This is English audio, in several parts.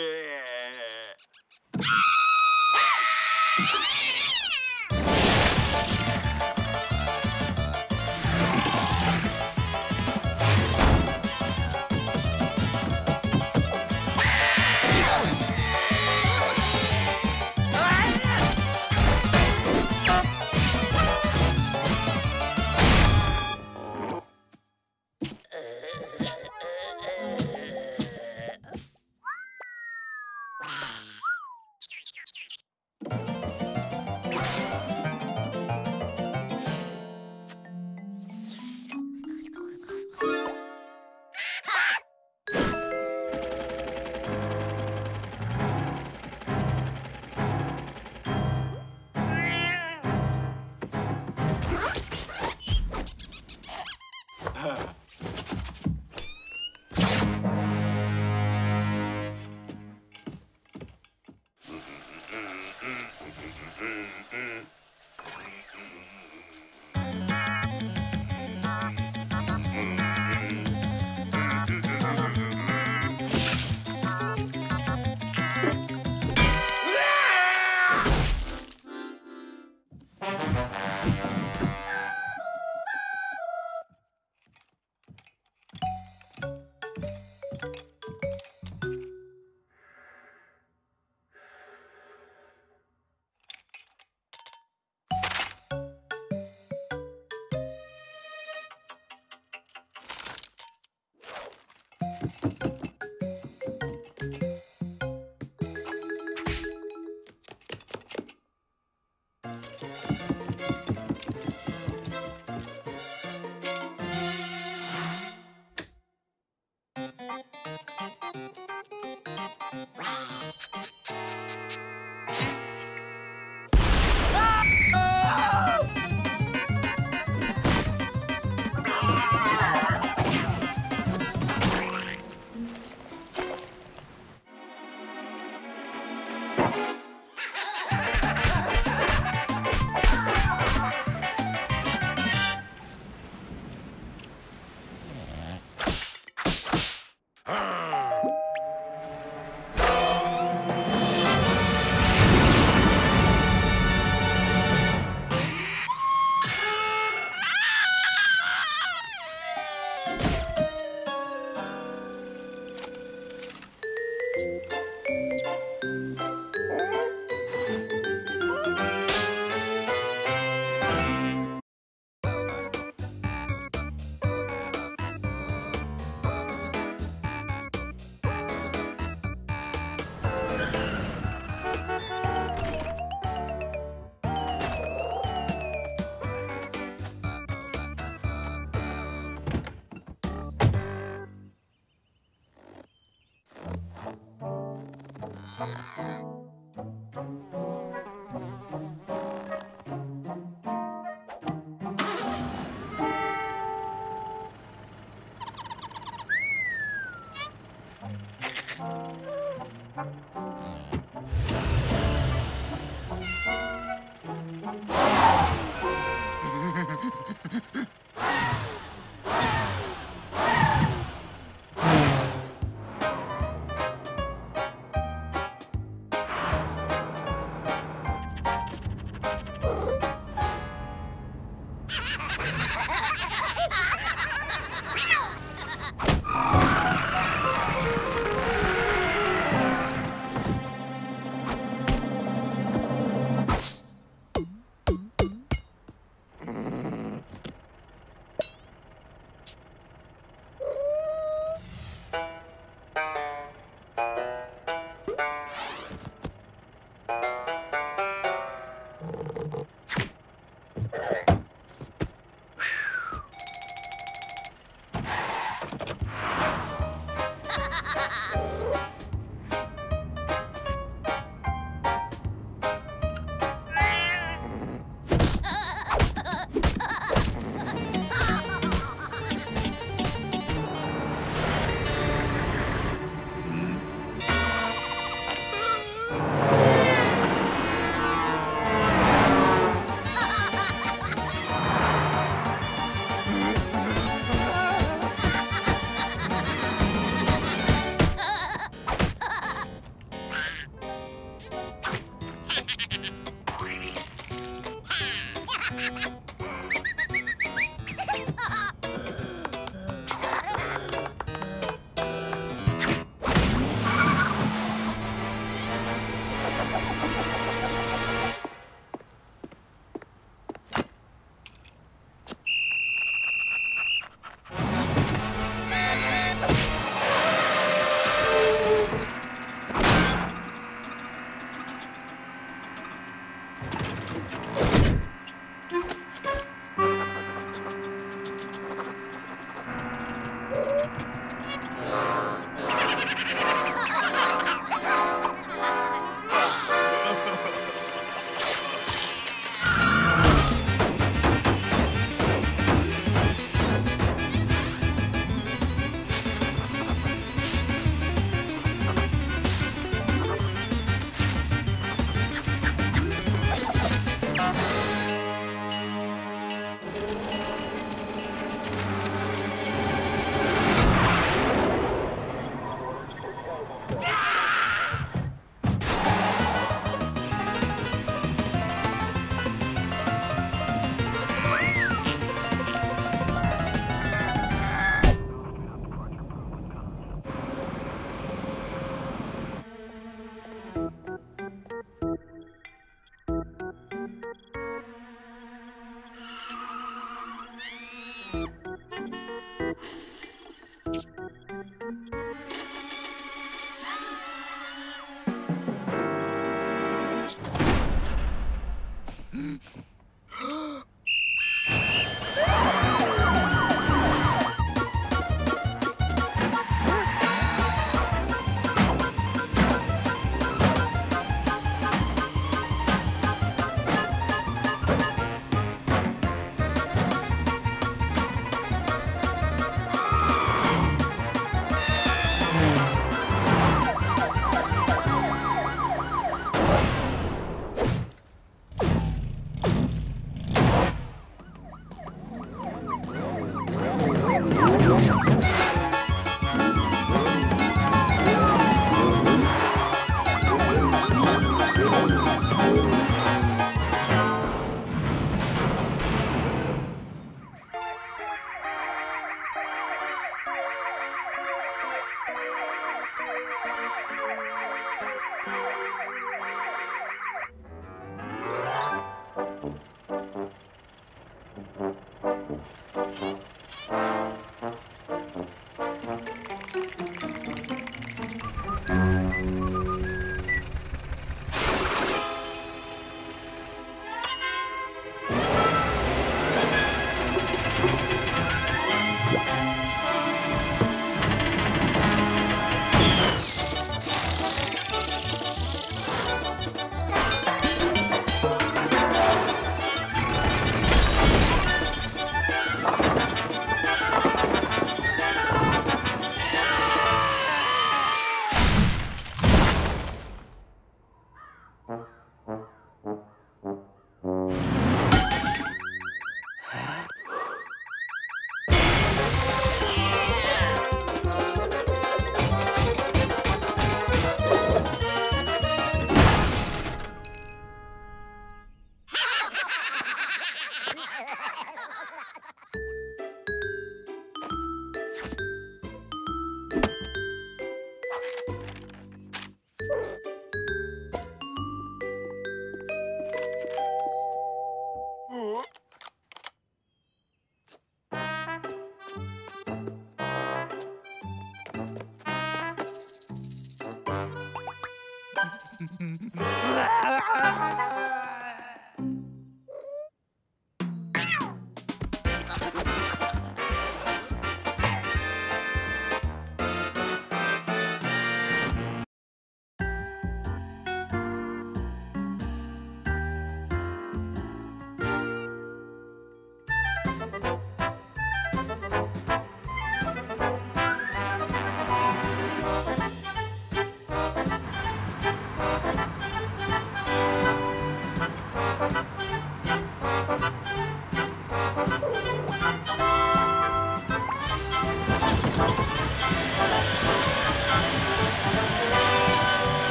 Yeah.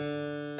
Música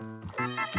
Música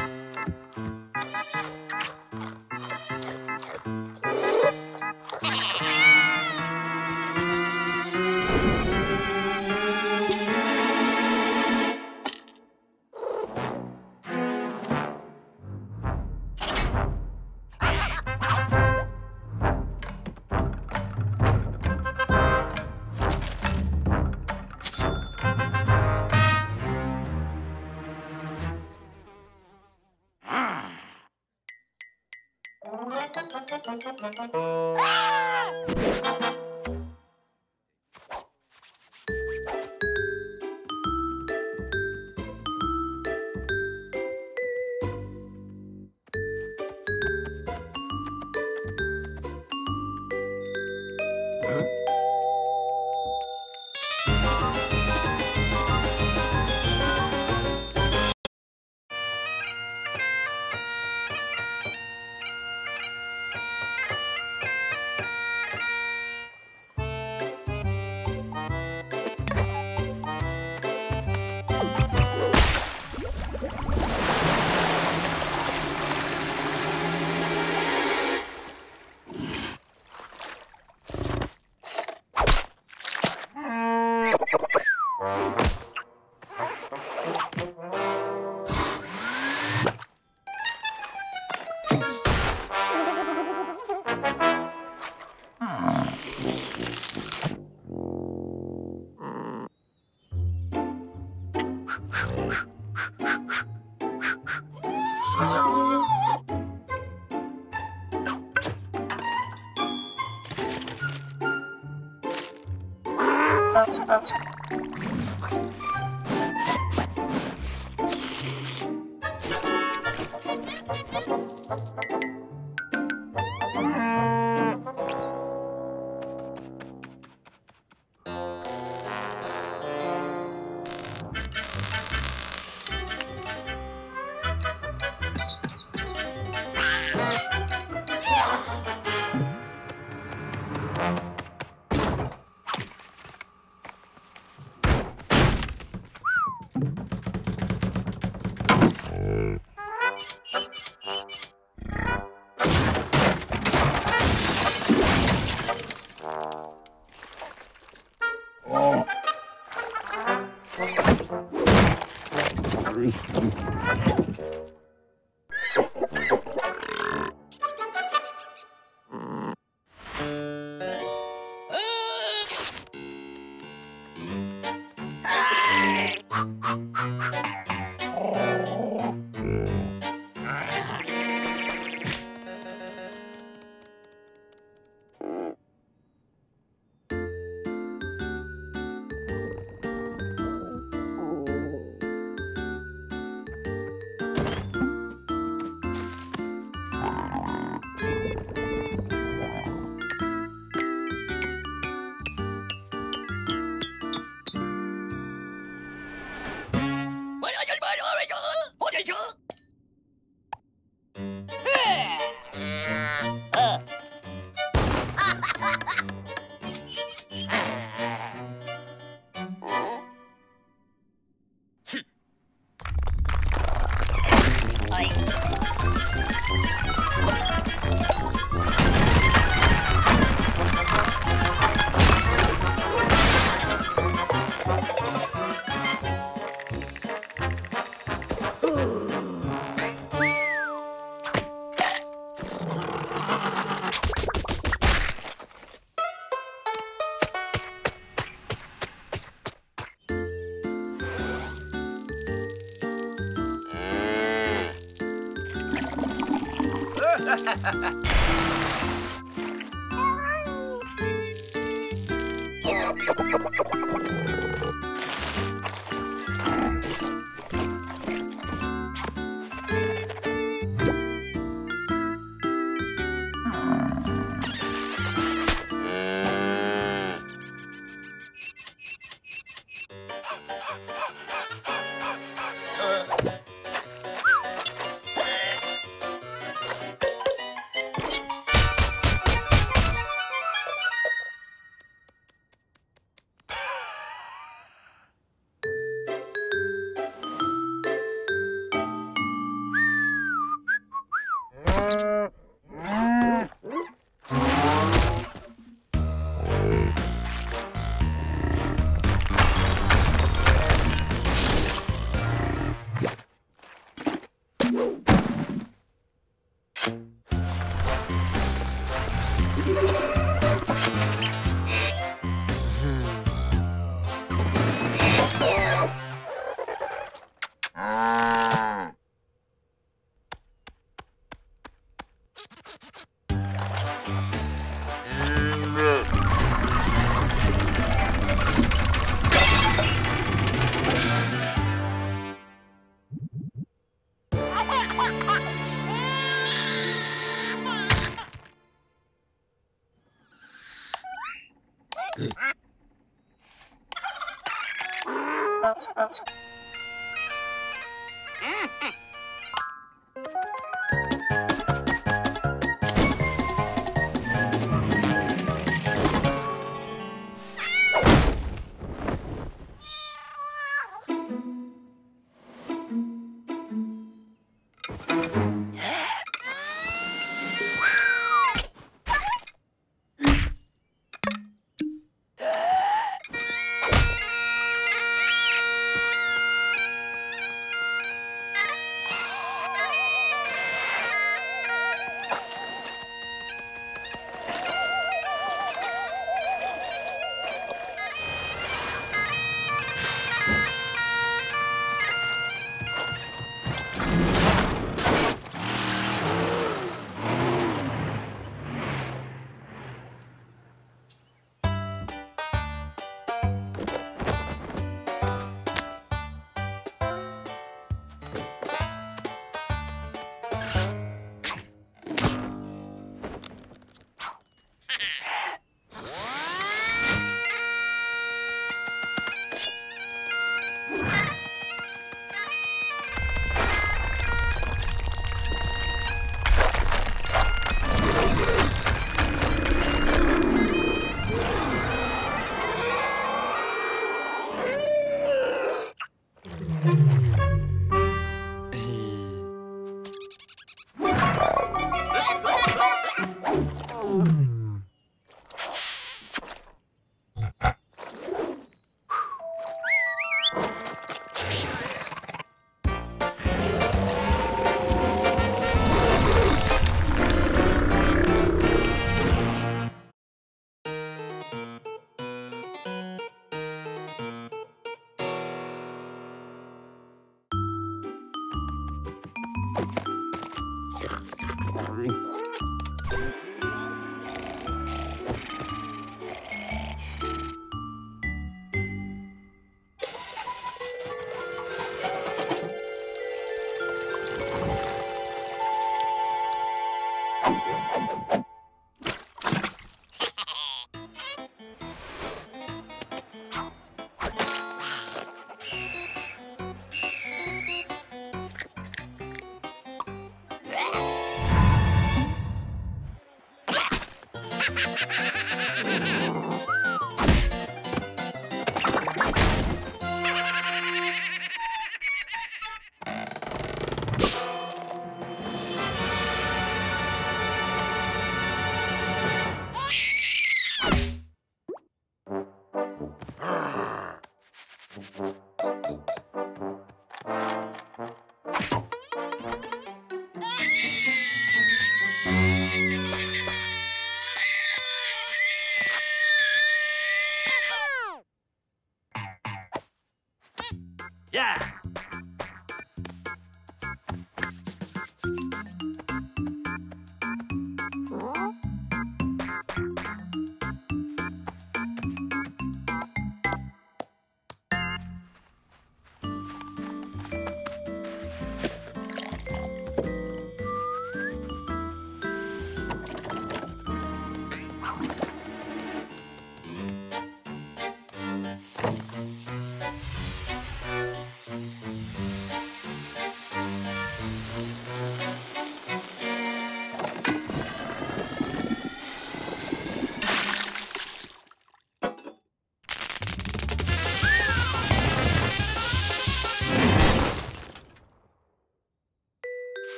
home. い。Uh...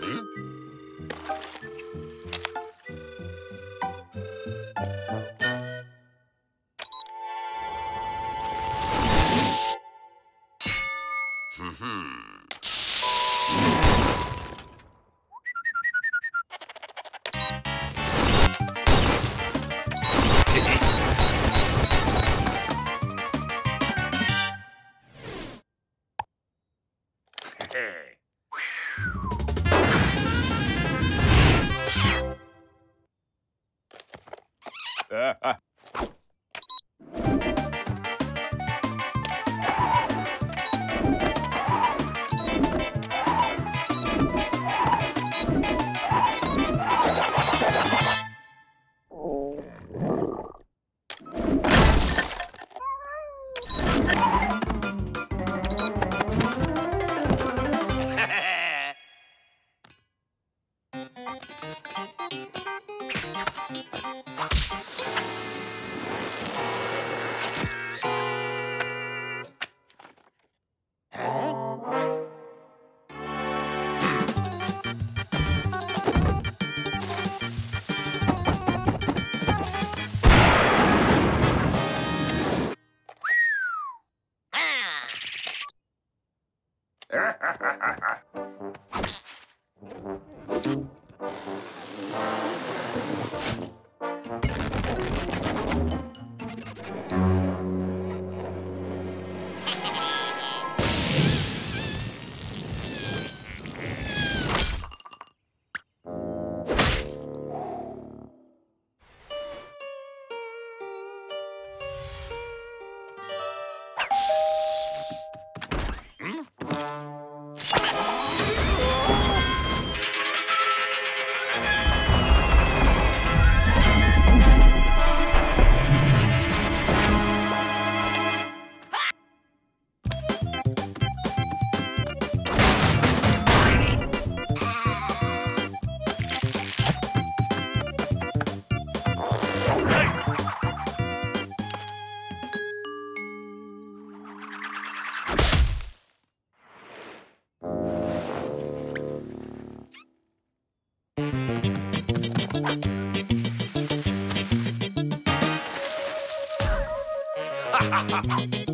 嗯？Ha ha ha!